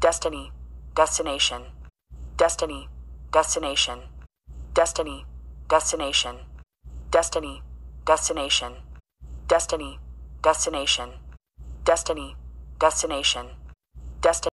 destiny, destination, destiny, destination, destiny, destination, destiny, destination, destiny, destination, destiny, destination, destiny.